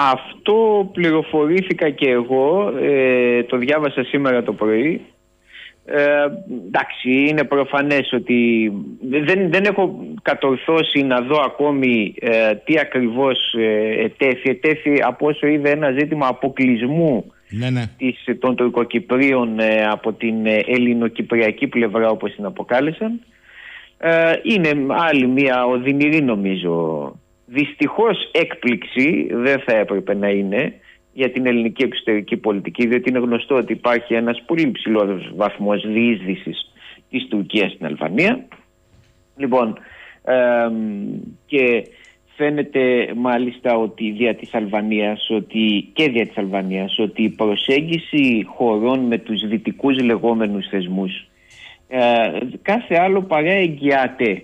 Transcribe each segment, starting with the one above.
Αυτό πληροφορήθηκα και εγώ, ε, το διάβασα σήμερα το πρωί. Ε, εντάξει, είναι προφανές ότι δεν, δεν έχω κατορθώσει να δω ακόμη ε, τι ακριβώς ε, ετέθη. Ετέθη από όσο είδε ένα ζήτημα αποκλεισμού ναι, ναι. της, των τουρκοκυπρίων ε, από την ε, ελληνοκυπριακή πλευρά όπως την αποκάλεσαν. Ε, είναι άλλη μια οδυνηρή νομίζω. Δυστυχώς έκπληξη δεν θα έπρεπε να είναι για την ελληνική εξωτερική πολιτική διότι είναι γνωστό ότι υπάρχει ένας πολύ ψηλότερος βαθμός διείσδυσης της Τουρκίας στην Αλβανία. Λοιπόν, και φαίνεται μάλιστα ότι δια της Αλβανίας ότι, και δια της Αλβανίας ότι η προσέγγιση χωρών με τους δυτικούς λεγόμενους θεσμούς ε, κάθε άλλο παρά εγγυάται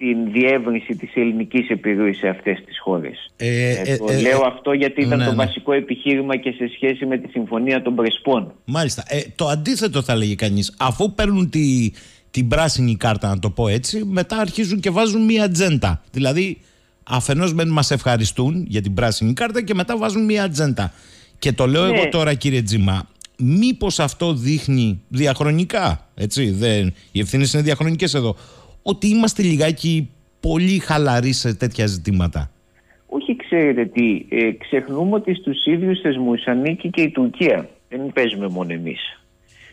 την διεύρυνση της ελληνικής επιρροής σε αυτές τις χώρες. Ε, ε, το ε, λέω αυτό γιατί ήταν ναι, το ναι. βασικό επιχείρημα και σε σχέση με τη Συμφωνία των Πρεσπών. Μάλιστα. το αντίθετο θα λέγει κανείς. Αφού παίρνουν τη, την πράσινη κάρτα να το πω έτσι, μετά αρχίζουν και βάζουν μία ατζέντα. Δηλαδή αφενός μεν μας ευχαριστούν για την πράσινη κάρτα και μετά βάζουν μία ατζέντα. Και το λέω ναι. εγώ τώρα κύριε Τζιμά, μήπως αυτό δείχνει διαχρονικά, έτσι, δεν, οι ευθύνες είναι διαχρονικές εδώ, ότι είμαστε λιγάκι πολύ χαλαροί σε τέτοια ζητήματα. Όχι, ξέρετε τι, ε, ξεχνούμε ότι στους ίδιους θεσμούς ανήκει και η Τουρκία. Δεν παίζουμε μόνο εμείς.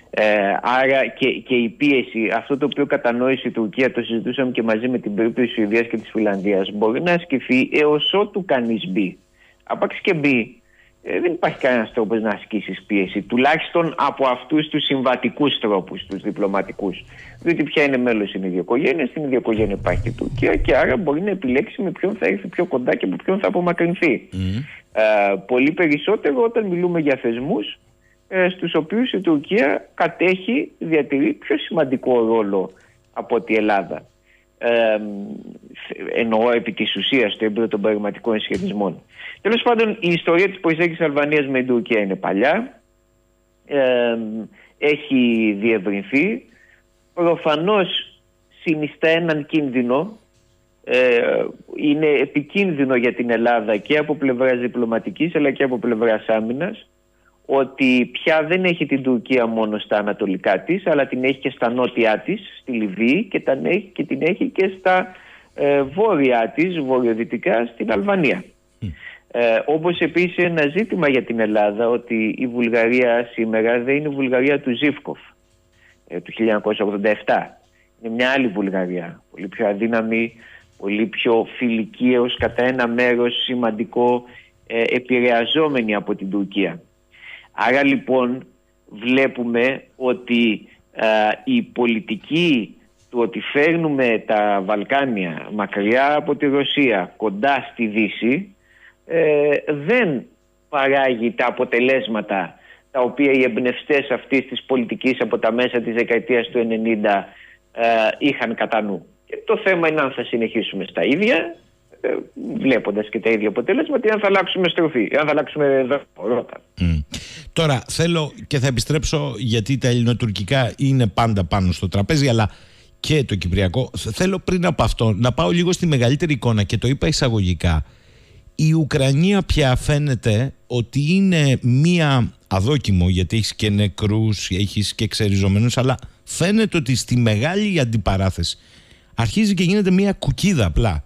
Ε, άρα και, και η πίεση, αυτό το οποίο κατανόησε η Τουρκία, το συζητούσαμε και μαζί με την περίπτωση της Σουηδίας και της Φιλανδίας, μπορεί να ασκηθεί έως ότου κανείς μπει. Άπαξ και μπει, ε, δεν υπάρχει κανένας τρόπος να ασκήσεις πίεση, τουλάχιστον από αυτούς τους συμβατικούς τρόπους, τους διπλωματικούς. Διότι πια είναι μέλος στην ίδια οικογένεια, στην ίδια οικογένεια υπάρχει και η Τουρκία και άρα μπορεί να επιλέξει με ποιον θα έρθει πιο κοντά και με ποιον θα απομακρυνθεί. Ε, πολύ περισσότερο όταν μιλούμε για θεσμούς ε, στους οποίους η Τουρκία κατέχει, διατηρεί πιο σημαντικό ρόλο από τη Ελλάδα. Ε, εννοώ επί της ουσίας το επίπεδο των πραγματικών σχετισμών. Τέλος πάντων η ιστορία της προσέγγισης Αλβανίας με την Τουρκία είναι παλιά, ε, έχει διευρυνθεί, προφανώς συνιστά έναν κίνδυνο, ε, είναι επικίνδυνο για την Ελλάδα και από πλευράς διπλωματικής αλλά και από πλευράς άμυνας ότι πια δεν έχει την Τουρκία μόνο στα ανατολικά της αλλά την έχει και στα νότια της, στη Λιβύη και, και την έχει και στα ε, βόρειά της, βορειοδυτικά στην Αλβανία. Ε, όπως επίσης ένα ζήτημα για την Ελλάδα ότι η Βουλγαρία σήμερα δεν είναι η Βουλγαρία του Ζήφκοφ ε, του 1987. Είναι μια άλλη Βουλγαρία, πολύ πιο αδύναμη, πολύ πιο φιλική έως κατά ένα μέρος σημαντικό ε, επηρεαζόμενη από την Τουρκία. Άρα λοιπόν βλέπουμε ότι ε, η πολιτική του ότι φέρνουμε τα Βαλκάνια μακριά από τη Ρωσία κοντά στη Δύση ε, δεν παράγει τα αποτελέσματα τα οποία οι εμπνευστές αυτής της πολιτικής από τα μέσα της δεκαετίας του 90 ε, είχαν κατά νου. Και το θέμα είναι αν θα συνεχίσουμε στα ίδια, ε, βλέποντας και τα ίδια αποτελέσματα, ή αν θα αλλάξουμε στροφή, αν θα αλλάξουμε δρότα. Mm. Τώρα θέλω και θα επιστρέψω γιατί τα ελληνοτουρκικά είναι πάντα πάνω στο τραπέζι, αλλά και το κυπριακό. Θέλω πριν από αυτό να πάω λίγο στη μεγαλύτερη εικόνα και το είπα εισαγωγικά η Ουκρανία πια φαίνεται ότι είναι μία αδόκιμο γιατί έχεις και νεκρούς, έχεις και ξεριζωμένους αλλά φαίνεται ότι στη μεγάλη αντιπαράθεση αρχίζει και γίνεται μία κουκίδα απλά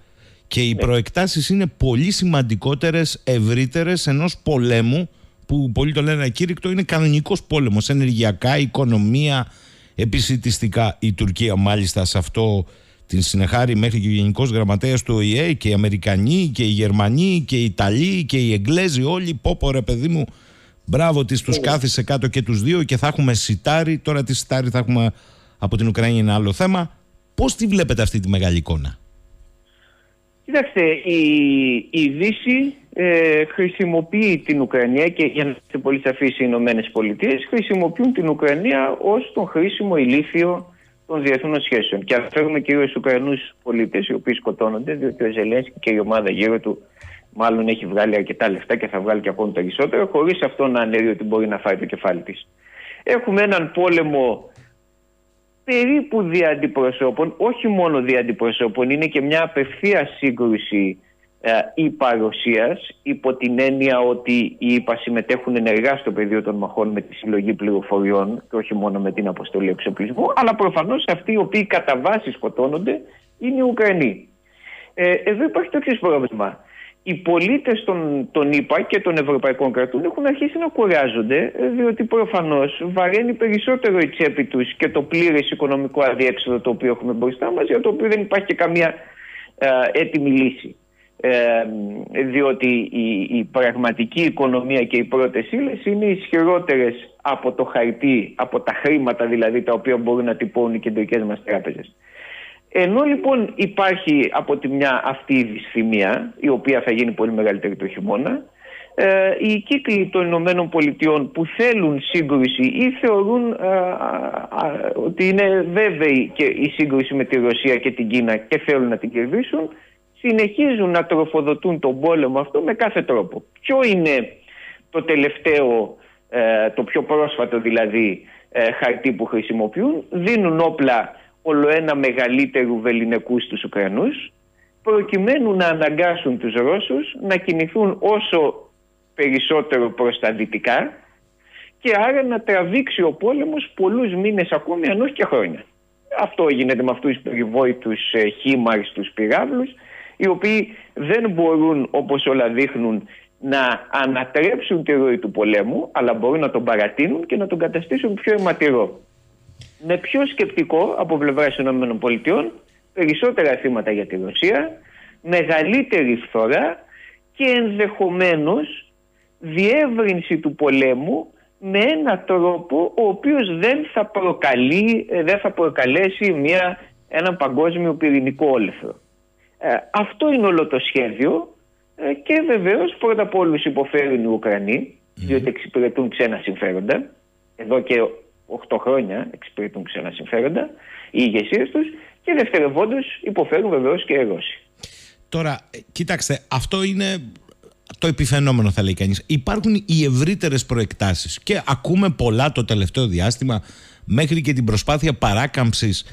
και οι ναι. προεκτάσεις είναι πολύ σημαντικότερες, ευρύτερες ενός πολέμου που πολλοί το λένε ακήρυκτο είναι κανονικός πόλεμος, ενεργειακά, οικονομία, επισητιστικά η Τουρκία μάλιστα σε αυτό την συνεχάρη μέχρι και ο Γενικός Γραμματέας του ΟΗΕ και οι Αμερικανοί και οι Γερμανοί και οι Ιταλοί και οι Εγγλέζοι όλοι. Πω πω ρε παιδί μου, μπράβο της, τους κάθισε κάτω και τους δύο και θα έχουμε σιτάρι. Τώρα τη σιτάρι θα έχουμε από την Ουκρανία είναι άλλο θέμα. Πώς τη βλέπετε αυτή τη μεγάλη εικόνα; Κοιτάξτε, η, η Δύση ε, χρησιμοποιεί την Ουκρανία και για να είστε πολύ σαφείς οι Ηνωμένες Πολιτείες χρησιμοποιούν την Ουκρανία ως τον χρήσιμο ηλίθιο των διεθνών σχέσεων. Και αναφέρουμε κυρίω στους Ουκρανούς πολίτες, οι οποίοι σκοτώνονται, διότι ο Ζελένσκι και η ομάδα γύρω του μάλλον έχει βγάλει αρκετά λεφτά και θα βγάλει και ακόμη περισσότερο, χωρίς αυτό να αναιρεί ότι μπορεί να φάει το κεφάλι της. Έχουμε έναν πόλεμο περίπου δια αντιπροσώπων, όχι μόνο δια αντιπροσώπων, είναι και μια απευθείας σύγκρουση ΙΠΑ Ρωσίας υπό την έννοια ότι οι ΙΠΑ συμμετέχουν ενεργά στο πεδίο των μαχών με τη συλλογή πληροφοριών και όχι μόνο με την αποστολή εξοπλισμού αλλά προφανώς αυτοί οι οποίοι κατά βάση σκοτώνονται είναι οι Ουκρανοί. Ε, εδώ υπάρχει το εξής πρόβλημα οι πολίτες των, των ΗΠΑ και των ευρωπαϊκών κρατών έχουν αρχίσει να κουράζονται διότι προφανώς βαραίνει περισσότερο η τσέπη τους και το πλήρες οικονομικό αδιέξοδο το οποίο έχουμε μπροστά μας για το οποίο δεν υπάρχει και καμία ε, έτοιμη λύση. Ε, διότι η, η πραγματική οικονομία και οι πρώτες ύλες είναι ισχυρότερες από το χαρτί, από τα χρήματα δηλαδή τα οποία μπορούν να τυπώνουν οι κεντρικές μας τράπεζες. Ενώ λοιπόν υπάρχει από τη μια αυτή η δυσφημία, η οποία θα γίνει πολύ μεγαλύτερη το χειμώνα, ε, οι κύκλοι των Ηνωμένων Πολιτειών που θέλουν σύγκρουση ή θεωρούν ε, ότι είναι βέβαιη και η σύγκρουση με τη Ρωσία και την Κίνα και θέλουν να την κερδίσουν, συνεχίζουν να τροφοδοτούν τον πόλεμο αυτό με κάθε τρόπο. Ποιο είναι το τελευταίο, ε, το πιο πρόσφατο δηλαδή χαρτί που χρησιμοποιούν, δίνουν όπλα ολοένα μεγαλύτερου βεληνικού στους Ουκρανούς προκειμένου να αναγκάσουν τους Ρώσους να κινηθούν όσο περισσότερο προς τα δυτικά και άρα να τραβήξει ο πόλεμος πολλούς μήνες ακόμη αν όχι και χρόνια. Αυτό γίνεται με αυτούς τους περιβόητους ε, χήμαρους τους πυράβλους οι οποίοι δεν μπορούν όπως όλα δείχνουν να ανατρέψουν τη ροή του πολέμου αλλά μπορούν να τον παρατείνουν και να τον καταστήσουν πιο αιματηρό με πιο σκεπτικό από πλευράς των ΗΠΑ, περισσότερα θύματα για τη Ρωσία, μεγαλύτερη φθορά και ενδεχομένως διεύρυνση του πολέμου με έναν τρόπο ο οποίος δεν θα, προκαλεί, ε, δεν θα προκαλέσει μια, έναν παγκόσμιο πυρηνικό όλεθρο. Ε, αυτό είναι όλο το σχέδιο ε, και βεβαίως πρώτα απ' όλους υποφέρουν οι Ουκρανοί διότι εξυπηρετούν ξένα συμφέροντα εδώ και 8 χρόνια εξυπηρετούν ξένα συμφέροντα, οι ηγεσίες τους και δευτερευόντως υποφέρουν βεβαίως και οι Ρώσοι. Τώρα, κοίταξτε, αυτό είναι το επιφαινόμενο θα λέει κανείς. Υπάρχουν οι ευρύτερες προεκτάσεις και ακούμε πολλά το τελευταίο διάστημα μέχρι και την προσπάθεια παράκαμψης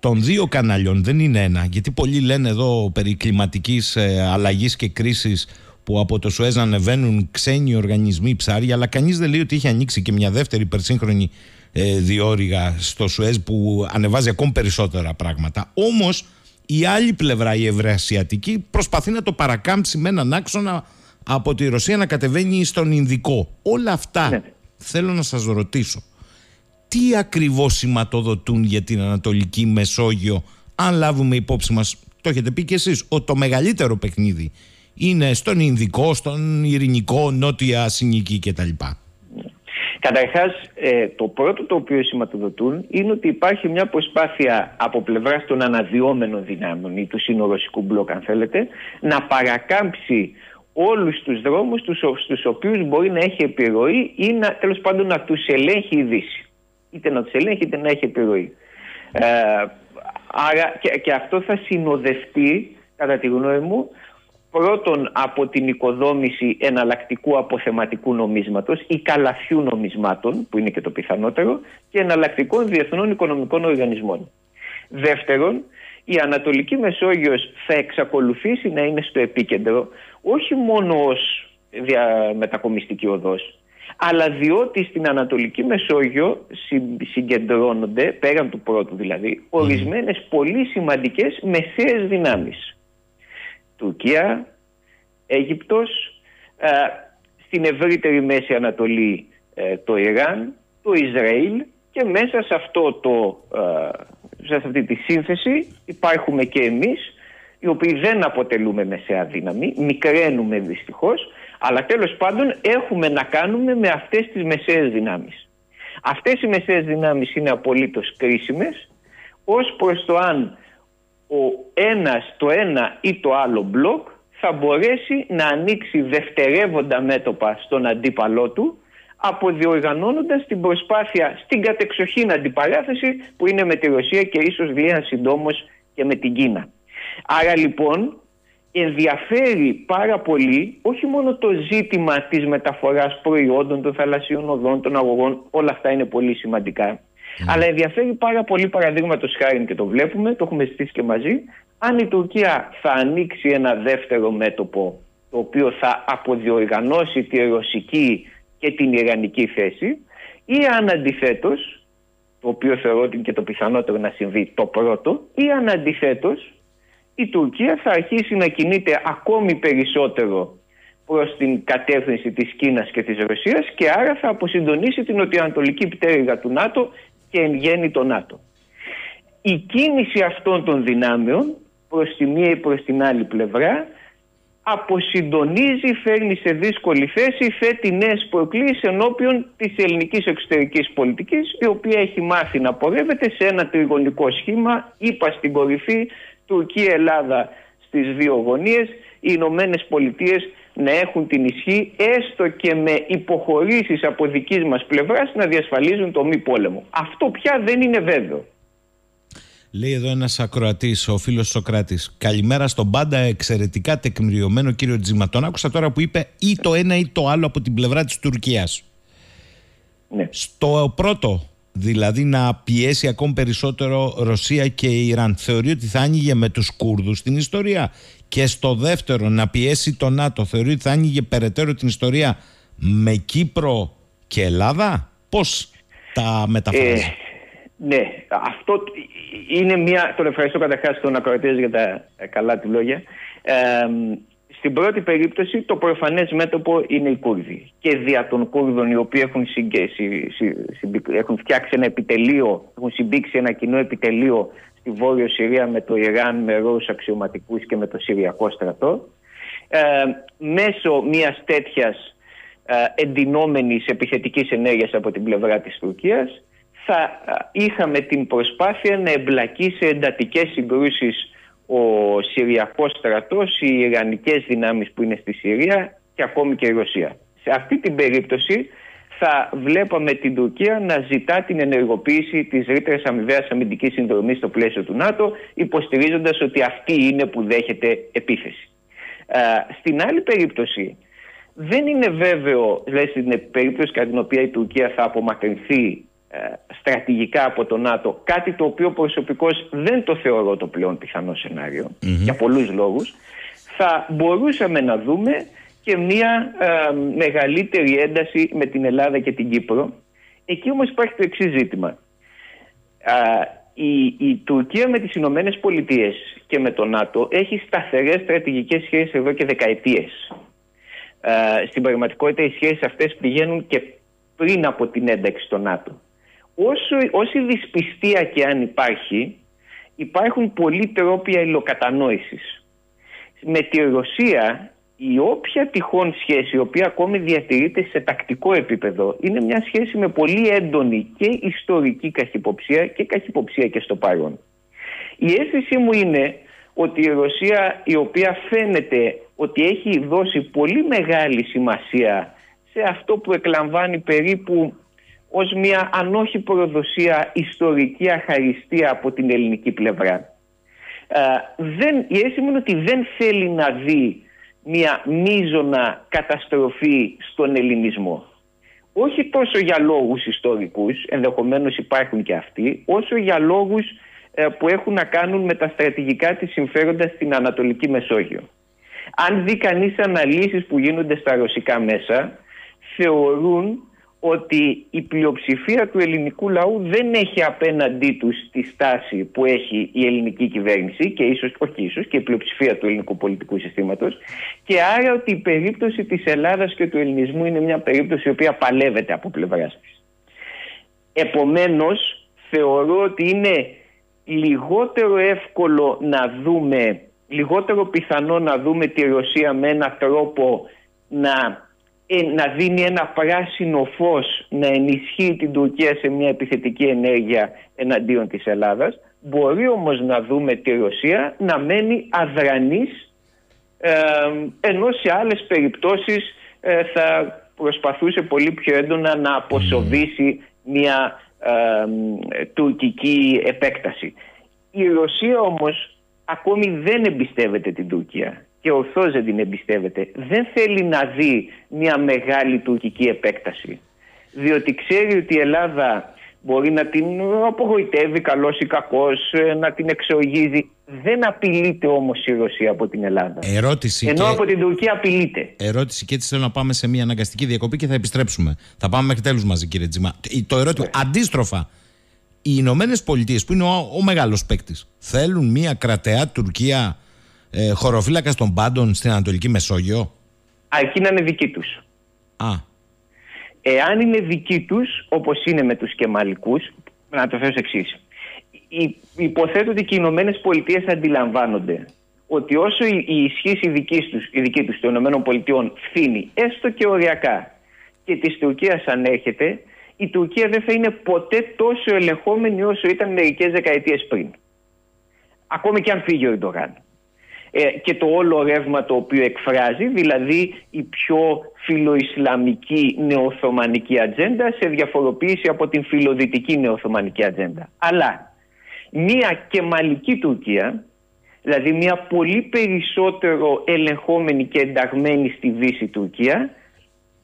των δύο καναλιών, δεν είναι ένα, γιατί πολλοί λένε εδώ περί κλιματικής ε, αλλαγής και κρίσης που από το Σουέζ ανεβαίνουν ξένοι οργανισμοί ψάρια, αλλά κανείς δεν λέει ότι είχε ανοίξει και μια δεύτερη υπερσύγχρονη ε, διόρυγα στο Σουέζ που ανεβάζει ακόμη περισσότερα πράγματα. Όμως η άλλη πλευρά, η ευρασιατική, προσπαθεί να το παρακάμψει με έναν άξονα από τη Ρωσία να κατεβαίνει στον Ινδικό. Όλα αυτά ναι. θέλω να σας ρωτήσω. Τι ακριβώς σηματοδοτούν για την Ανατολική Μεσόγειο αν λάβουμε υπόψη μας, το έχετε πει και εσείς, ότι το μεγαλύτερο παιχνίδι είναι στον Ινδικό, στον Ειρηνικό, Νότια Συνική κτλ. Καταρχάς, ε, το πρώτο το οποίο σηματοδοτούν είναι ότι υπάρχει μια προσπάθεια από πλευράς των αναδυόμενων δυνάμεων ή του συνορωσικού μπλοκ, αν θέλετε, να παρακάμψει όλους τους δρόμους στους οποίους μπορεί να έχει επιρροή ή να, τέλος πάντων να τους ελέγχει η Δύση. Είτε να τους ελέγχει είτε να έχει επιρροή. Ε, άρα και, και αυτό θα συνοδευτεί, κατά τη γνώμη μου, πρώτον από την οικοδόμηση εναλλακτικού αποθεματικού νομίσματος ή καλαθιού νομισμάτων, που είναι και το πιθανότερο, και εναλλακτικών διεθνών οικονομικών οργανισμών. Δεύτερον, η Ανατολική Μεσόγειος θα εξακολουθήσει να είναι στο επίκεντρο όχι μόνο ως μετακομιστική οδός, αλλά διότι στην Ανατολική Μεσόγειο συγκεντρώνονται, πέραν του πρώτου δηλαδή, ορισμένες πολύ σημαντικές μεσαίες δυνάμεις. Τουρκία, Αίγυπτος, ε, στην ευρύτερη Μέση Ανατολή ε, το Ιράν, το Ισραήλ και μέσα σε, αυτό το, ε, σε αυτή τη σύνθεση υπάρχουμε και εμείς οι οποίοι δεν αποτελούμε μεσαία δύναμη, μικραίνουμε δυστυχώς, αλλά τέλος πάντων έχουμε να κάνουμε με αυτές τις μεσαίες δυνάμεις. Αυτές οι μεσαίες δυνάμεις είναι απολύτως κρίσιμες ως προς το αν ο ένας, το ένα ή το άλλο μπλοκ θα μπορέσει να ανοίξει δευτερεύοντα μέτωπα στον αντίπαλό του αποδιοργανώνοντας την προσπάθεια στην κατεξοχήν αντιπαράθεση που είναι με τη Ρωσία και ίσως λίγα συντόμως και με την Κίνα. Άρα λοιπόν ενδιαφέρει πάρα πολύ όχι μόνο το ζήτημα της μεταφοράς προϊόντων των θαλασσίων οδών, των αγωγών, όλα αυτά είναι πολύ σημαντικά. Ναι. Αλλά ενδιαφέρει πάρα πολύ παραδείγματος χάρη και το βλέπουμε, το έχουμε ζητήσει και μαζί, αν η Τουρκία θα ανοίξει ένα δεύτερο μέτωπο το οποίο θα αποδιοργανώσει τη ρωσική και την ιρανική θέση ή αν αντιθέτως, το οποίο θεωρώ ότι είναι και το πιθανότερο να συμβεί το πρώτο, ή αν αντιθέτως η Τουρκία θα αρχίσει να κινείται ακόμη περισσότερο προς την κατεύθυνση της Κίνας και της Ρωσίας και άρα θα αποσυντονίσει την νοτιοανατολική πτέρυγα του ΝΑΤΟ και εν γέννη το ΝΑΤΟ. Η κίνηση αυτών των δυνάμεων προς τη μία ή προς την άλλη πλευρά αποσυντονίζει, φέρνει σε δύσκολη θέση, θέτει νέες προκλήσεις ενώπιον της ελληνικής εξωτερικής πολιτικής, η οποία έχει μάθει να πορεύεται σε ένα τριγωνικό σχήμα, είπα στην κορυφή, Τουρκία-Ελλάδα στις δύο γωνίες, οι Ηνωμένες Πολιτείες να έχουν την ισχύ, έστω και με υποχωρήσεις από δικής μας πλευράς, να διασφαλίζουν το μη πόλεμο. Αυτό πια δεν είναι βέβαιο. Λέει εδώ ένας ακροατής, ο φίλος Σοκράτης. Καλημέρα στον πάντα εξαιρετικά τεκμηριωμένο κύριο Τζίμα. Τον άκουσα τώρα που είπε ή το ένα ή το άλλο από την πλευρά της Τουρκίας. Ναι. Στο πρώτο, δηλαδή να πιέσει ακόμη περισσότερο Ρωσία και Ιράν, θεωρεί ότι θα άνοιγε με τους Κούρδους την ιστορία. Και στο δεύτερο, να πιέσει το ΝΑΤΟ, θεωρεί ότι θα άνοιγε περαιτέρω την ιστορία με Κύπρο και Ελλάδα. Πώς τα μεταφράζει; Ε, ναι, αυτό είναι μια. Τον ευχαριστώ καταρχάς τον ακροατή για τα καλά του λόγια. Ε, στην πρώτη περίπτωση το προφανές μέτωπο είναι οι Κούρδοι. Και δια των Κούρδων οι οποίοι έχουν, έχουν φτιάξει ένα επιτελείο, έχουν συμπήξει ένα κοινό επιτελείο στη Βόρειο Συρία με το Ιράν, με Ρώσους αξιωματικούς και με το Συριακό στρατό. Ε, μέσω μιας τέτοιας ε, εντυνόμενης επιθετικής ενέργειας από την πλευρά της Τουρκίας θα είχαμε την προσπάθεια να εμπλακεί σε εντατικές συγκρούσεις ο Συριακός στρατός, οι Ιρανικές δυνάμεις που είναι στη Συρία και ακόμη και η Ρωσία. Σε αυτή την περίπτωση θα βλέπαμε την Τουρκία να ζητά την ενεργοποίηση της ρήτρας αμοιβαίας αμυντικής συνδρομής στο πλαίσιο του ΝΑΤΟ υποστηρίζοντας ότι αυτή είναι που δέχεται επίθεση. στην άλλη περίπτωση δεν είναι βέβαιο, δηλαδή στην περίπτωση κατά την οποία η Τουρκία θα απομακρυνθεί ε, στρατηγικά από το ΝΑΤΟ, κάτι το οποίο προσωπικώς δεν το θεωρώ το πλέον πιθανό για πολλούς λόγους, θα μπορούσαμε να δούμε και μια ε, μεγαλύτερη ένταση με την Ελλάδα και την Κύπρο. Εκεί όμως υπάρχει το εξής ζήτημα. η, η Τουρκία με τις Ηνωμένες Πολιτείες και με το ΝΑΤΟ έχει σταθερές στρατηγικές σχέσεις εδώ και δεκαετίες. στην πραγματικότητα οι σχέσεις αυτές πηγαίνουν και πριν από την ένταξη στο ΝΑΤΟ όσο, όση δυσπιστία και αν υπάρχει, υπάρχουν πολλοί τρόποι αλληλοκατανόησης. Με τη Ρωσία η όποια τυχόν σχέση, η οποία ακόμη διατηρείται σε τακτικό επίπεδο, είναι μια σχέση με πολύ έντονη και ιστορική καχυποψία και καχυποψία και στο παρόν. Η αίσθησή μου είναι ότι η Ρωσία η οποία φαίνεται ότι έχει δώσει πολύ μεγάλη σημασία σε αυτό που εκλαμβάνει περίπου ως μια αν όχι προδοσία ιστορική αχαριστία από την ελληνική πλευρά. Ε, δεν, η αίσθηση μου είναι ότι δεν θέλει να δει μια μίζωνα καταστροφή στον ελληνισμό. Όχι τόσο για λόγους ιστορικούς, ενδεχομένως υπάρχουν και αυτοί, όσο για λόγους ε, που έχουν να κάνουν με τα στρατηγικά της συμφέροντα στην Ανατολική Μεσόγειο. Αν δει κανείς αναλύσεις που γίνονται στα ρωσικά μέσα, θεωρούν ότι η πλειοψηφία του ελληνικού λαού δεν έχει απέναντί τους τη στάση που έχει η ελληνική κυβέρνηση και ίσως, όχι ίσως, και η πλειοψηφία του ελληνικού πολιτικού συστήματος και άρα ότι η περίπτωση της Ελλάδας και του ελληνισμού είναι μια περίπτωση η οποία παλεύεται από πλευράς της. Επομένως θεωρώ ότι είναι λιγότερο εύκολο να δούμε, λιγότερο πιθανό να δούμε τη Ρωσία με έναν τρόπο να ε, να δίνει ένα πράσινο φως να ενισχύει την Τουρκία σε μια επιθετική ενέργεια εναντίον της Ελλάδας. Μπορεί όμως να δούμε τη Ρωσία να μένει αδρανής ε, ενώ σε άλλες περιπτώσεις ε, θα προσπαθούσε πολύ πιο έντονα να αποσοβήσει μια ε, τουρκική επέκταση. Η Ρωσία όμως ακόμη δεν εμπιστεύεται την Τουρκία και ορθώς δεν την εμπιστεύεται. Δεν θέλει να δει μια μεγάλη τουρκική επέκταση. Διότι ξέρει ότι η Ελλάδα μπορεί να την απογοητεύει καλός ή κακός, ε, να την εξοργίζει. Δεν απειλείται όμως η Ρωσία από την Ελλάδα. Ερώτηση Ενώ από την Τουρκία απειλείται. Ερώτηση και έτσι θέλω να πάμε σε μια αναγκαστική διακοπή και θα επιστρέψουμε. Θα πάμε μέχρι τέλους μαζί κύριε Τζιμά. Το ερώτημα, ναι. αντίστροφα, οι Ηνωμένες Πολιτείες που είναι ο, ο μεγάλος παίκτης, θέλουν μια κρατεά Τουρκία ε, χωροφύλακας των πάντων στην Ανατολική Μεσόγειο; Αρκεί να είναι δική τους. Α, Εάν είναι δικοί τους, όπως είναι με τους κεμαλικούς, να το θέσω εξής. Υποθέτω ότι και οι Ηνωμένες Πολιτείες αντιλαμβάνονται ότι όσο η ισχύση δικής τους, η δική τους των Ηνωμένων Πολιτειών φθήνει, έστω και οριακά, και της Τουρκίας ανέρχεται, η Τουρκία δεν θα είναι ποτέ τόσο ελεγχόμενη όσο ήταν μερικές δεκαετίες πριν. Ακόμη και αν φύγει ο Ιντογάν. Ε, και το όλο ρεύμα το οποίο εκφράζει, δηλαδή η πιο φιλοϊσλαμική νεοοθωμανική ατζέντα σε διαφοροποίηση από την φιλοδυτική νεοοθωμανική ατζέντα. Αλλά μια κεμαλική Τουρκία, δηλαδή μια πολύ περισσότερο ελεγχόμενη και ενταγμένη στη Δύση Τουρκία,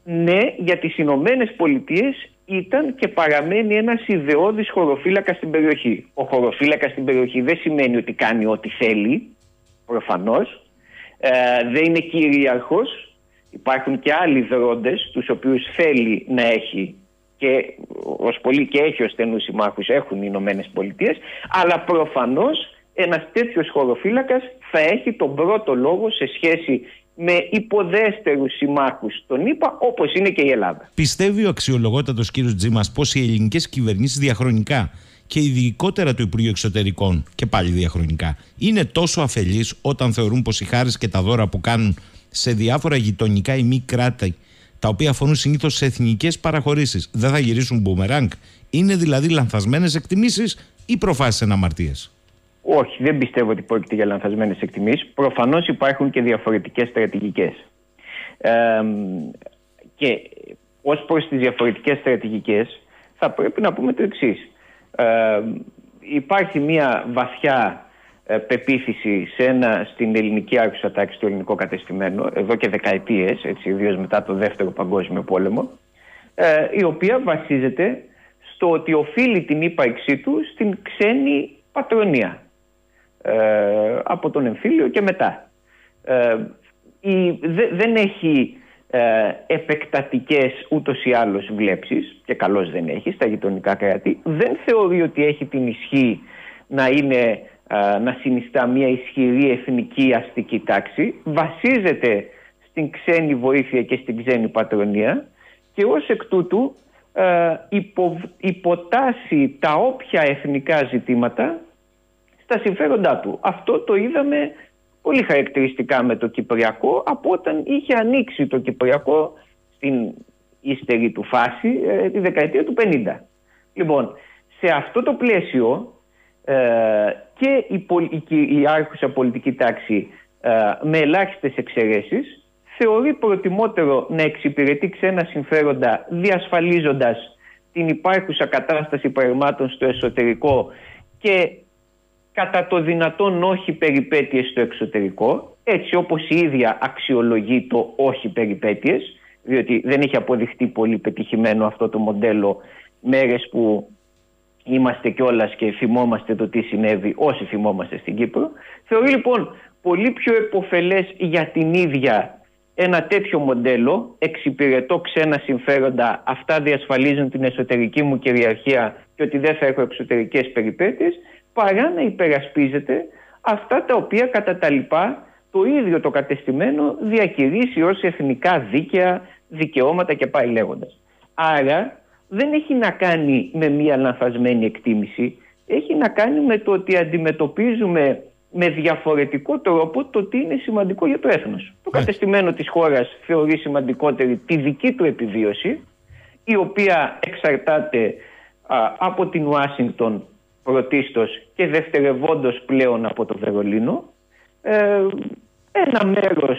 ναι, για τις Ηνωμένες Πολιτείες ήταν και παραμένει ένας ιδεώδης χωροφύλακας στην περιοχή. Ο χωροφύλακας στην περιοχή δεν σημαίνει ότι κάνει ό,τι θέλει, προφανώς, ε, δεν είναι κυρίαρχος, υπάρχουν και άλλοι δρόντες τους οποίους θέλει να έχει και ως πολύ και έχει ως στενούς συμμάχους έχουν οι Ηνωμένες Πολιτείες, αλλά προφανώς ένας τέτοιος χωροφύλακας θα έχει τον πρώτο λόγο σε σχέση με υποδέστερους συμμάχους τον είπα όπως είναι και η Ελλάδα. Πιστεύει ο αξιολογότατος κύριος Τζίμας πως οι ελληνικές κυβερνήσεις διαχρονικά και ειδικότερα του Υπουργείου Εξωτερικών και πάλι διαχρονικά είναι τόσο αφελείς όταν θεωρούν πως οι χάρες και τα δώρα που κάνουν σε διάφορα γειτονικά ή μη κράτη τα οποία αφορούν συνήθως σε εθνικές παραχωρήσεις δεν θα γυρίσουν μπούμεραγκ. Είναι δηλαδή λανθασμένες εκτιμήσεις ή προφάσεις εναμαρτίες. Όχι, δεν πιστεύω ότι πρόκειται για λανθασμένες εκτιμήσεις. Προφανώς υπάρχουν και διαφορετικές στρατηγικές. Ε, και ως προς τις διαφορετικές στρατηγικές, θα πρέπει να πούμε το εξής. Ε, υπάρχει μια βαθιά ε, πεποίθηση σε ένα, στην ελληνική άρχουσα τάξη στο ελληνικό κατεστημένο εδώ και δεκαετίες, έτσι, ιδίως μετά το δεύτερο παγκόσμιο πόλεμο ε, η οποία βασίζεται στο ότι οφείλει την ύπαρξή του στην ξένη πατρονία ε, από τον εμφύλιο και μετά. Ε, η, δεν έχει ε, επεκτατικές ούτως ή άλλως βλέψεις και καλώς δεν έχει στα γειτονικά κράτη. Δεν θεωρεί ότι έχει την ισχύ να είναι ε, να συνιστά μια ισχυρή εθνική αστική τάξη. Βασίζεται στην ξένη βοήθεια και στην ξένη πατρονία και ως εκ τούτου ε, υποτάσσει τα όποια εθνικά ζητήματα στα συμφέροντά του. Αυτό το είδαμε πολύ χαρακτηριστικά με το Κυπριακό από όταν είχε ανοίξει το Κυπριακό στην ύστερη του φάση ε, τη δεκαετία του 50. Λοιπόν, σε αυτό το πλαίσιο ε, και η, η, η άρχουσα πολιτική τάξη ε, με ελάχιστες εξαιρέσεις θεωρεί προτιμότερο να εξυπηρετεί ξένα συμφέροντα διασφαλίζοντας την υπάρχουσα κατάσταση πραγμάτων στο εσωτερικό και κατά το δυνατόν όχι περιπέτειες στο εξωτερικό, έτσι όπως η ίδια αξιολογεί το όχι περιπέτειες, διότι δεν έχει αποδειχτεί πολύ πετυχημένο αυτό το μοντέλο μέρες που είμαστε κιόλας και θυμόμαστε το τι συνέβη όσοι θυμόμαστε στην Κύπρο. Θεωρεί λοιπόν πολύ πιο εποφελές για την ίδια ένα τέτοιο μοντέλο, εξυπηρετώ ξένα συμφέροντα, αυτά διασφαλίζουν την εσωτερική μου κυριαρχία και ότι δεν θα έχω εξωτερικές περιπέτειες, παρά να υπερασπίζεται αυτά τα οποία κατά τα λοιπά το ίδιο το κατεστημένο διακηρύσει ως εθνικά δίκαια, δικαιώματα και πάει λέγοντας. Άρα δεν έχει να κάνει με μια λανθασμένη εκτίμηση, έχει να κάνει με το ότι αντιμετωπίζουμε με διαφορετικό τρόπο το τι είναι σημαντικό για το έθνος. Το ναι. κατεστημένο της χώρας θεωρεί σημαντικότερη τη δική του επιβίωση, η οποία εξαρτάται από την Ουάσιγκτον πρωτίστως και δευτερευόντως πλέον από το Βερολίνο ε, ένα μέρος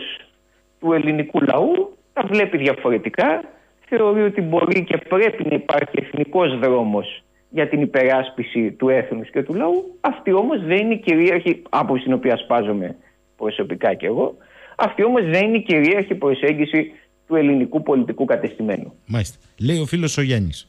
του ελληνικού λαού τα βλέπει διαφορετικά θεωρεί ότι μπορεί και πρέπει να υπάρχει εθνικός δρόμος για την υπεράσπιση του έθνους και του λαού αυτή όμως δεν είναι η κυρίαρχη από την οποία σπάζομαι προσωπικά και εγώ αυτή όμως δεν είναι η κυρίαρχη προσέγγιση του ελληνικού πολιτικού κατεστημένου. Μάλιστα. Λέει ο φίλος ο Γιάννης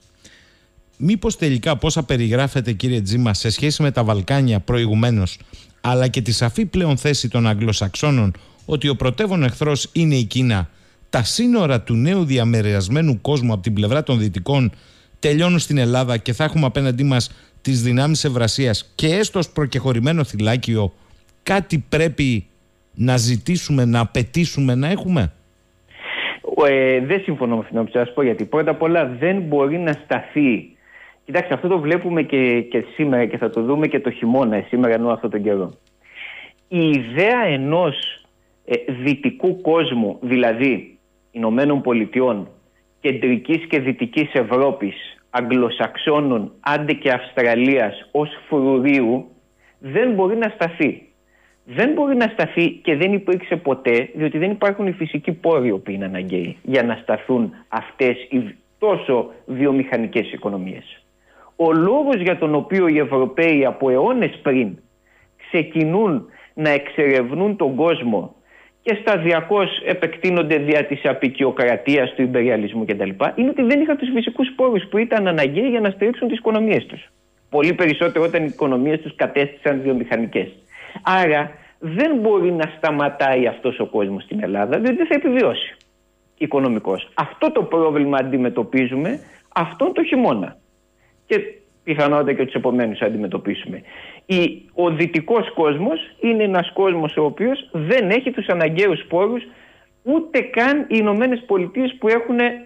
μήπως τελικά πόσα περιγράφεται κύριε Τζίμα σε σχέση με τα Βαλκάνια προηγουμένως αλλά και τη σαφή πλέον θέση των Αγγλοσαξώνων ότι ο πρωτεύων εχθρός είναι η Κίνα τα σύνορα του νέου διαμεριασμένου κόσμου από την πλευρά των Δυτικών τελειώνουν στην Ελλάδα και θα έχουμε απέναντί μας τις δυνάμεις Ευρασίας και έστω ως προκεχωρημένο θυλάκιο κάτι πρέπει να ζητήσουμε, να απαιτήσουμε να έχουμε; Ε, δεν συμφωνώ με αυτήν την σας πω γιατί πρώτα απ' όλα δεν μπορεί να σταθεί. Κοιτάξτε, αυτό το βλέπουμε και, και σήμερα και θα το δούμε και το χειμώνα, σήμερα ενώ αυτόν τον καιρό. Η ιδέα ενός ε, δυτικού κόσμου, δηλαδή Ηνωμένων Πολιτειών, κεντρικής και δυτικής Ευρώπης, Αγγλοσαξώνων, άντε και Αυστραλίας ως φρουρίου, δεν μπορεί να σταθεί δεν μπορεί να σταθεί και δεν υπήρξε ποτέ, διότι δεν υπάρχουν οι φυσικοί πόροι που είναι αναγκαίοι για να σταθούν αυτές οι τόσο βιομηχανικές οικονομίες. Ο λόγος για τον οποίο οι Ευρωπαίοι από αιώνες πριν ξεκινούν να εξερευνούν τον κόσμο και σταδιακώς επεκτείνονται δια της απεικιοκρατίας, του υπεριαλισμού κτλ. είναι ότι δεν είχαν τους φυσικούς πόρους που ήταν αναγκαίοι για να στηρίξουν τις οικονομίες τους. Πολύ περισσότερο όταν οι οικονομίες τους κατέστησαν βιομηχανικές. Άρα δεν μπορεί να σταματάει αυτός ο κόσμος στην Ελλάδα διότι δεν θα επιβιώσει οικονομικός. Αυτό το πρόβλημα αντιμετωπίζουμε αυτόν το χειμώνα και πιθανότατα και τους επομένους θα αντιμετωπίσουμε. Ο δυτικός κόσμος είναι ένας κόσμος ο οποίος δεν έχει τους αναγκαίους πόρους ούτε καν οι Ηνωμένε Πολιτείε που έχουν ε,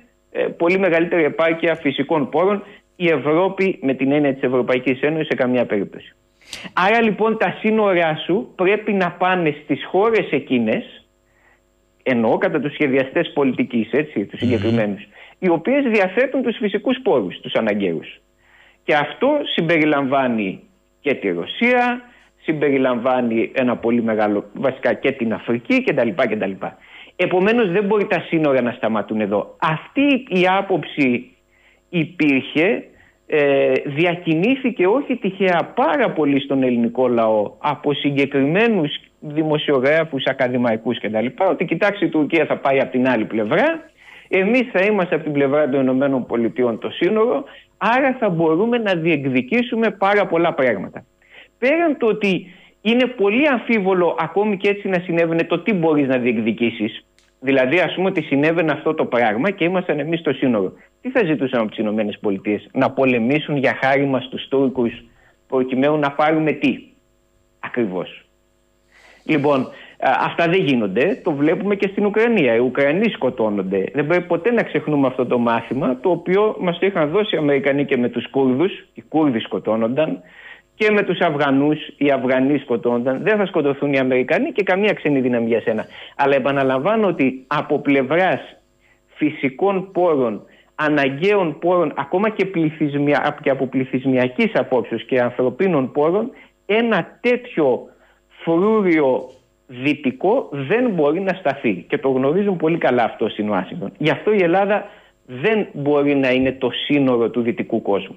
πολύ μεγαλύτερη επάρκεια φυσικών πόρων η Ευρώπη με την έννοια της Ευρωπαϊκής Ένωσης σε καμία περίπτωση. Άρα λοιπόν τα σύνορά σου πρέπει να πάνε στις χώρες εκείνες, εννοώ κατά τους σχεδιαστές πολιτικής, έτσι, τους συγκεκριμένους, οι οποίες διαθέτουν τους φυσικούς πόρους, τους αναγκαίους. Και αυτό συμπεριλαμβάνει και τη Ρωσία, συμπεριλαμβάνει ένα πολύ μεγάλο, βασικά και την Αφρική κτλ. κτλ. Επομένως δεν μπορεί τα σύνορα να σταματούν εδώ. Αυτή η άποψη υπήρχε ε, διακινήθηκε όχι τυχαία πάρα πολύ στον ελληνικό λαό από συγκεκριμένους δημοσιογράφους, ακαδημαϊκούς κτλ. Ότι κοιτάξτε η Τουρκία θα πάει από την άλλη πλευρά, εμείς θα είμαστε από την πλευρά των Ηνωμένων Πολιτειών το σύνορο, άρα θα μπορούμε να διεκδικήσουμε πάρα πολλά πράγματα. Πέραν το ότι είναι πολύ αμφίβολο ακόμη και έτσι να συνέβαινε το τι μπορείς να διεκδικήσεις. Δηλαδή, ας πούμε ότι συνέβαινε αυτό το πράγμα και ήμασταν εμείς στο σύνορο. Τι θα ζητούσαν από τις ΗΠΑ, να πολεμήσουν για χάρη μας τους Τούρκους, προκειμένου να πάρουμε τι; Ακριβώς. Λοιπόν, αυτά δεν γίνονται. Το βλέπουμε και στην Ουκρανία. Οι Ουκρανοί σκοτώνονται. Δεν πρέπει ποτέ να ξεχνούμε αυτό το μάθημα, το οποίο μας το είχαν δώσει οι Αμερικανοί και με τους Κούρδους. Οι Κούρδοι σκοτώνονταν και με τους Αφγανούς, οι Αφγανοί σκοτώνονταν, δεν θα σκοτωθούν οι Αμερικανοί και καμία ξένη δύναμη για σένα. Αλλά επαναλαμβάνω ότι από πλευράς φυσικών πόρων, αναγκαίων πόρων, ακόμα και, πληθυσμια... και από πληθυσμιακής απόψεως και ανθρωπίνων πόρων, ένα τέτοιο φρούριο δυτικό δεν μπορεί να σταθεί. Και το γνωρίζουν πολύ καλά αυτό στην Ουάσιγκτον. Γι' αυτό η Ελλάδα δεν μπορεί να είναι το σύνορο του δυτικού κόσμου.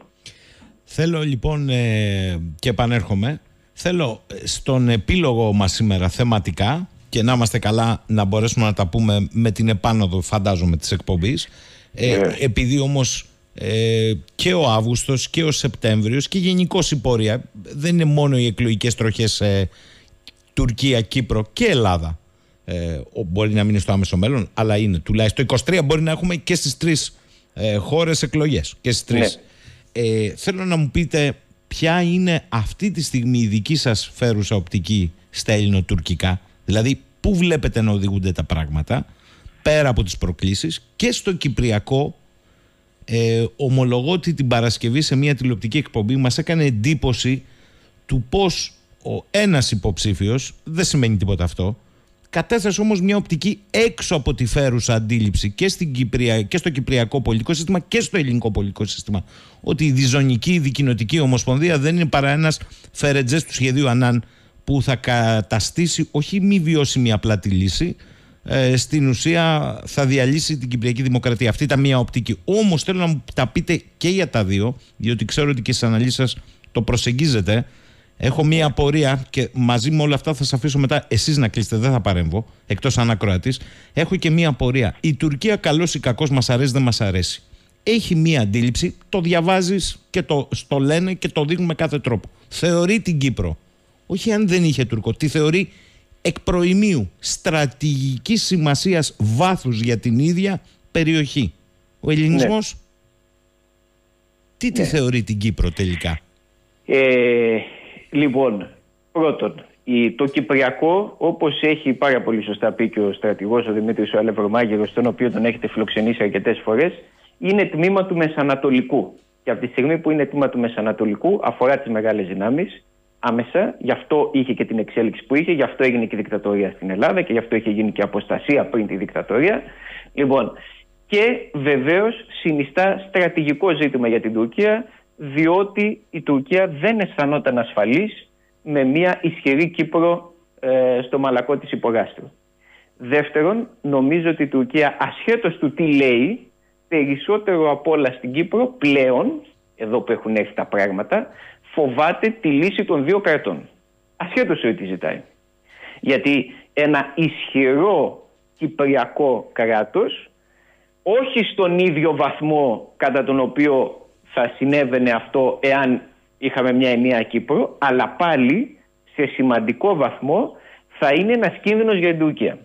Θέλω λοιπόν ε, και επανέρχομαι. Θέλω ε, στον επίλογο μας σήμερα θεματικά και να είμαστε καλά να μπορέσουμε να τα πούμε με την επάνωδο φαντάζομαι της εκπομπής. Ε, ναι. Επειδή όμως ε, και ο Αύγουστος και ο Σεπτέμβριος και γενικώς η πορεία δεν είναι μόνο οι εκλογικές τροχές Τουρκία, Κύπρο και Ελλάδα. Ε, μπορεί να μην είναι στο άμεσο μέλλον, αλλά είναι τουλάχιστον το 23 μπορεί να έχουμε και στις τρεις ε, χώρες εκλογές. Και στις τρεις. Ναι. Ε, θέλω να μου πείτε ποια είναι αυτή τη στιγμή η δική σας φέρουσα οπτική στα ελληνοτουρκικά; Δηλαδή, πού βλέπετε να οδηγούνται τα πράγματα πέρα από τις προκλήσεις και στο Κυπριακό ε, ομολογώ ότι την Παρασκευή σε μια τηλεοπτική εκπομπή μας έκανε εντύπωση του πώς ο ένας υποψήφιος, δεν σημαίνει τίποτα αυτό, κατέθεσε όμως μια οπτική έξω από τη φέρουσα αντίληψη και, στην Κυπρια... και στο κυπριακό πολιτικό σύστημα και στο ελληνικό πολιτικό σύστημα ότι η διζωνική, η δικοινοτική ομοσπονδία δεν είναι παρά ένας φερετζές του σχεδίου Ανάν που θα καταστήσει όχι μη βιώσιμη απλά τη λύση ε, στην ουσία θα διαλύσει την Κυπριακή Δημοκρατία. Αυτή ήταν μια οπτική. Όμως θέλω να μου τα πείτε και για τα δύο, διότι ξέρω ότι και στις αναλύσεις σας το προσεγγίζετε. Έχω μία απορία και μαζί με όλα αυτά θα σα αφήσω μετά εσείς να κλείσετε, δεν θα παρέμβω, εκτός αν ακροατής. Έχω και μία απορία. Η Τουρκία, καλός ή κακός, μας αρέσει, δεν μας αρέσει. έχει μία αντίληψη, το διαβάζεις και το, το λένε και το δείχνουν με κάθε τρόπο. Θεωρεί την Κύπρο, όχι αν δεν είχε Τούρκο, τη θεωρεί εκ προημίου στρατηγικής σημασίας βάθους για την ίδια περιοχή. Ο ελληνισμός ναι. τι τη ναι. θεωρεί την Κύπρο τελικά; Ε, λοιπόν, πρώτον, το Κυπριακό, όπως έχει πάρα πολύ σωστά πει και ο στρατηγός ο Δημήτρης ο Αλευρομάγερος, τον οποίο τον έχετε φιλοξενήσει αρκετές φορές, είναι τμήμα του Μεσανατολικού. Και από τη στιγμή που είναι τμήμα του Μεσανατολικού αφορά τις μεγάλες δυνάμεις άμεσα. Γι' αυτό είχε και την εξέλιξη που είχε, γι' αυτό έγινε και η δικτατορία στην Ελλάδα και γι' αυτό είχε γίνει και αποστασία πριν τη δικτατορία. Λοιπόν, και βεβαίως συνιστά στρατηγικό ζήτημα για την Τουρκία, διότι η Τουρκία δεν αισθανόταν ασφαλής με μια ισχυρή Κύπρο ε, στο μαλακό της υπογάστρου. Δεύτερον, νομίζω ότι η Τουρκία ασχέτως του τι λέει, περισσότερο από όλα στην Κύπρο πλέον, εδώ που έχουν έρθει τα πράγματα, φοβάται τη λύση των δύο κρατών. Ασχέτως ό,τι ζητάει. Γιατί ένα ισχυρό κυπριακό κράτος, όχι στον ίδιο βαθμό κατά τον οποίο θα συνέβαινε αυτό εάν είχαμε μια ενιαία Κύπρο, αλλά πάλι σε σημαντικό βαθμό θα είναι ένας κίνδυνος για την Τουρκία.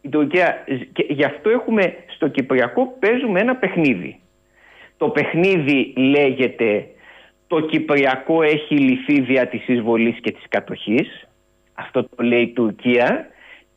Η Τουρκία, και γι' αυτό έχουμε στο Κυπριακό παίζουμε ένα παιχνίδι. Το παιχνίδι λέγεται το Κυπριακό έχει λυθεί δια της εισβολής και της κατοχής. Αυτό το λέει η Τουρκία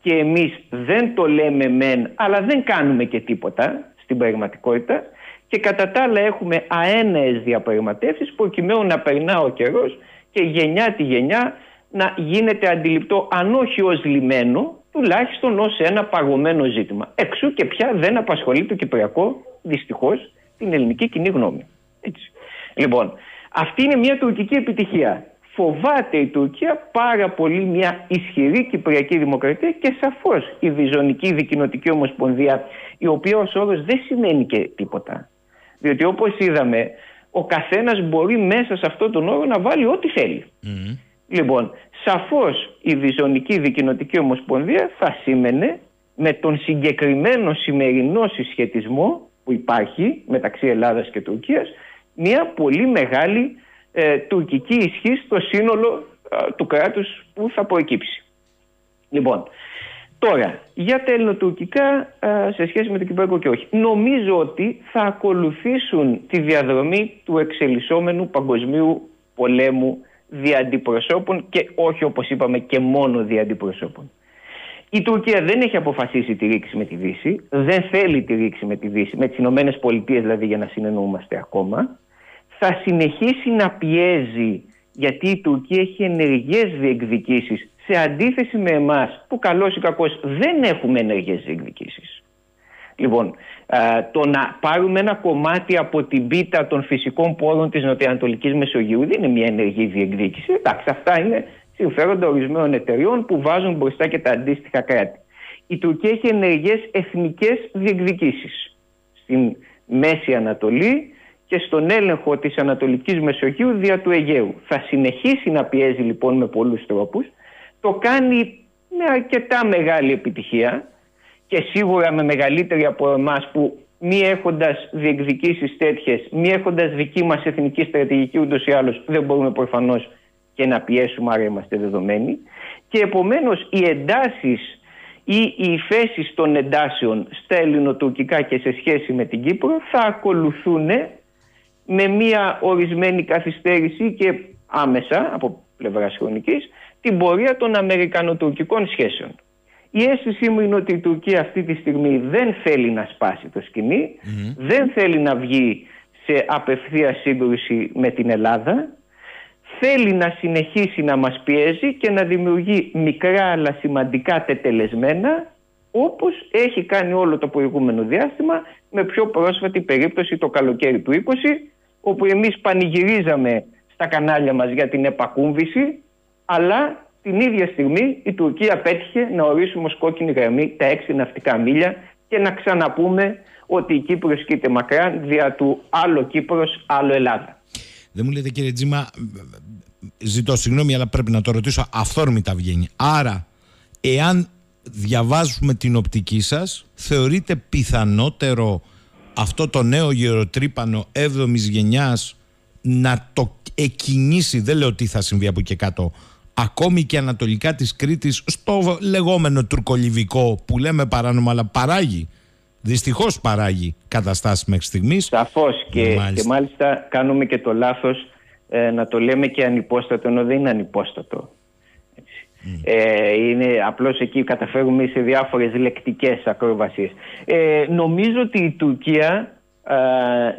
και εμείς δεν το λέμε μεν αλλά δεν κάνουμε και τίποτα στην πραγματικότητα και κατά τα άλλα έχουμε αέναες διαπραγματεύσεις προκειμένου να περνά ο καιρός και γενιά τη γενιά να γίνεται αντιληπτό αν όχι ως λιμένο τουλάχιστον ως ένα παγωμένο ζήτημα. Εξού και πια δεν απασχολεί το Κυπριακό δυστυχώς την ελληνική κοινή γνώμη. Έτσι. Λοιπόν, αυτή είναι μια τουρκική επιτυχία. Φοβάται η Τουρκία πάρα πολύ μια ισχυρή Κυπριακή Δημοκρατία και σαφώς η Διζωνική Δικοινοτική Ομοσπονδία η οποία ως όρος δεν σημαίνει και τίποτα. Διότι όπως είδαμε ο καθένας μπορεί μέσα σε αυτόν τον όρο να βάλει ό,τι θέλει. Λοιπόν, σαφώς η Διζωνική Δικοινοτική Ομοσπονδία θα σήμαινε με τον συγκεκριμένο σημερινό συσχετισμό που υπάρχει μεταξύ Ελλάδας και Τουρκίας μια πολύ μεγάλη ε, τουρκική ισχύ στο σύνολο ε, του κράτους που θα προεκύψει. Λοιπόν, τώρα για τα ελληνοτουρκικά ε, σε σχέση με το Κυπριακό και όχι. Νομίζω ότι θα ακολουθήσουν τη διαδρομή του εξελισσόμενου παγκοσμίου πολέμου δια και όχι όπως είπαμε και μόνο δια Η Τουρκία δεν έχει αποφασίσει τη ρήξη με τη Δύση, δεν θέλει τη ρήξη με τη Δύση, με τις Ηνωμένες Πολιτείες δηλαδή για να συνεννοούμαστε ακόμα θα συνεχίσει να πιέζει γιατί η Τουρκία έχει ενεργές διεκδικήσεις σε αντίθεση με εμάς που καλώς ή κακώς δεν έχουμε ενεργές διεκδικήσεις. Λοιπόν, το να πάρουμε ένα κομμάτι από την πίτα των φυσικών πόρων της Νοτιοανατολικής Μεσογείου δεν είναι μια ενεργή διεκδίκηση. Εντάξει, αυτά είναι συμφέροντα ορισμένων εταιριών που βάζουν μπροστά και τα αντίστοιχα κράτη. Η Τουρκία έχει ενεργές εθνικές διεκδικήσεις στην Μέση Ανατολή, και στον έλεγχο της Ανατολικής Μεσογείου δια του Αιγαίου. Θα συνεχίσει να πιέζει λοιπόν με πολλούς τρόπους. Το κάνει με αρκετά μεγάλη επιτυχία και σίγουρα με μεγαλύτερη από εμάς που μη έχοντας διεκδικήσεις τέτοιες, μη έχοντας δική μας εθνική στρατηγική ούτως ή άλλως δεν μπορούμε προφανώς και να πιέσουμε άρα είμαστε δεδομένοι. Και επομένως οι εντάσεις ή οι θέσει των εντάσεων στα ελληνοτουρκικά και σε σχέση με την Κύπρο θα ακολουθούν με μια ορισμένη καθυστέρηση και άμεσα από πλευράς χρονικής την πορεία των Αμερικανοτουρκικών σχέσεων. Η αίσθησή μου είναι ότι η Τουρκία αυτή τη στιγμή δεν θέλει να σπάσει το σκηνη δεν θέλει να βγει σε απευθεία σύγκρουση με την Ελλάδα, θέλει να συνεχίσει να μας πιέζει και να δημιουργεί μικρά αλλά σημαντικά τετελεσμένα όπως έχει κάνει όλο το προηγούμενο διάστημα με πιο πρόσφατη περίπτωση το καλοκαίρι του 20 όπου εμείς πανηγυρίζαμε στα κανάλια μας για την επακούμβηση αλλά την ίδια στιγμή η Τουρκία πέτυχε να ορίσουμε ως κόκκινη γραμμή τα έξι ναυτικά μίλια και να ξαναπούμε ότι η Κύπρος κοίται μακρά δια του άλλο Κύπρος, άλλο Ελλάδα. Δεν μου λέτε κύριε Τζίμα, ζητώ συγγνώμη αλλά πρέπει να το ρωτήσω, αυθόρμητα βγαίνει. Άρα, εάν διαβάζουμε την οπτική σας, θεωρείτε πιθανότερο αυτό το νέο γεροτρύπανο 7η γενιάς να το εκκινήσει, δεν λέω τι θα συμβεί από και κάτω, ακόμη και ανατολικά της Κρήτης στο λεγόμενο τουρκολιβικό που λέμε παράνομα αλλά παράγει δυστυχώς παράγει καταστάσεις μέχρι στιγμής. Σαφώς και μάλιστα, και μάλιστα. κάνουμε και το λάθος ε, να το λέμε και ανυπόστατο ενώ δεν είναι ανυπόστατο. Ε, είναι απλώς εκεί καταφέρουμε σε διάφορες λεκτικές ακροβασίες. Ε, νομίζω ότι η Τουρκία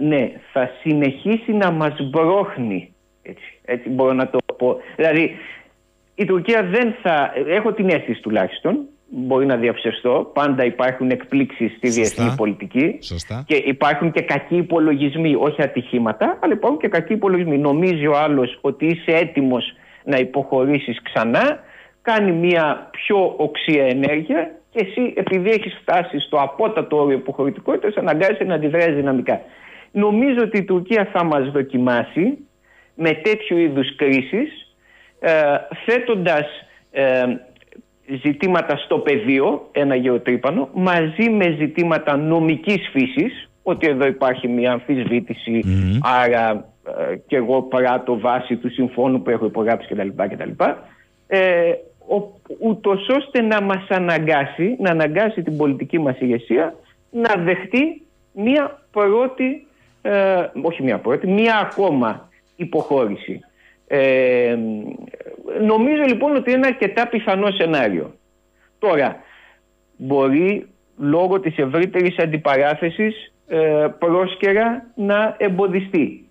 ναι, θα συνεχίσει να μας μπρόχνει. Έτσι, έτσι μπορώ να το πω. Δηλαδή η Τουρκία δεν θα, έχω την αίσθηση τουλάχιστον, μπορεί να διαψευστώ, πάντα υπάρχουν εκπλήξεις στη διεθνή πολιτική Σωστά. και υπάρχουν και κακοί υπολογισμοί, όχι ατυχήματα, αλλά υπάρχουν και κακοί υπολογισμοί. Νομίζει ο άλλος ότι είσαι έτοιμος να υποχωρήσεις ξανά, κάνει μια πιο οξία ενέργεια και εσύ επειδή έχεις φτάσει στο απότατο όριο υποχωρητικότητας αναγκάζεσαι να αντιδράσει δυναμικά. Νομίζω ότι η Τουρκία θα μας δοκιμάσει με τέτοιου είδους κρίσεις ε, θέτοντας ε, ζητήματα στο πεδίο, ένα γεωτρύπανο, μαζί με ζητήματα νομικής φύσης, ότι εδώ υπάρχει μια αμφισβήτηση, άρα ε, και εγώ πράττω βάση του συμφώνου που έχω υπογράψει κτλ. κτλ. Ε, ούτως ώστε να μας αναγκάσει, να αναγκάσει την πολιτική μας ηγεσία να δεχτεί μια πρώτη, ε, όχι μια πρώτη, μια ακόμα υποχώρηση. Ε, νομίζω λοιπόν ότι είναι αρκετά πιθανό σενάριο. Τώρα, μπορεί λόγω της ευρύτερης αντιπαράθεσης ε, πρόσκαιρα να εμποδιστεί.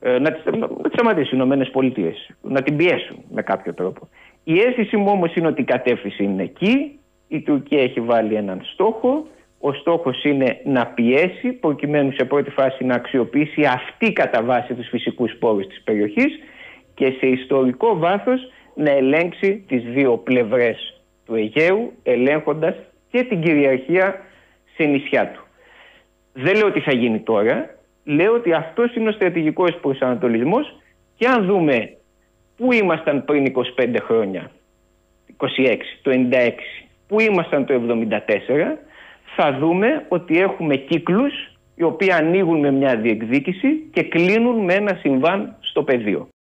Ε, να, τις, να σταματήσει οι Ηνωμένες Πολιτείες, να την πιέσουν με κάποιο τρόπο. Η αίσθηση μου όμως είναι ότι η κατεύθυνση είναι εκεί, η Τουρκία έχει βάλει έναν στόχο, ο στόχος είναι να πιέσει προκειμένου σε πρώτη φάση να αξιοποιήσει αυτή κατά βάση τους φυσικούς πόρους της περιοχής και σε ιστορικό βάθος να ελέγξει τις δύο πλευρές του Αιγαίου ελέγχοντας και την κυριαρχία σε νησιά του. Δεν λέω ότι θα γίνει τώρα, λέω ότι αυτός είναι ο στρατηγικός προσανατολισμός και αν δούμε πού ήμασταν πριν 25 χρόνια, 26, το 96, πού ήμασταν το 74, θα δούμε ότι έχουμε κύκλους οι οποίοι ανοίγουν με μια διεκδίκηση και κλείνουν με ένα συμβάν στο πεδίο.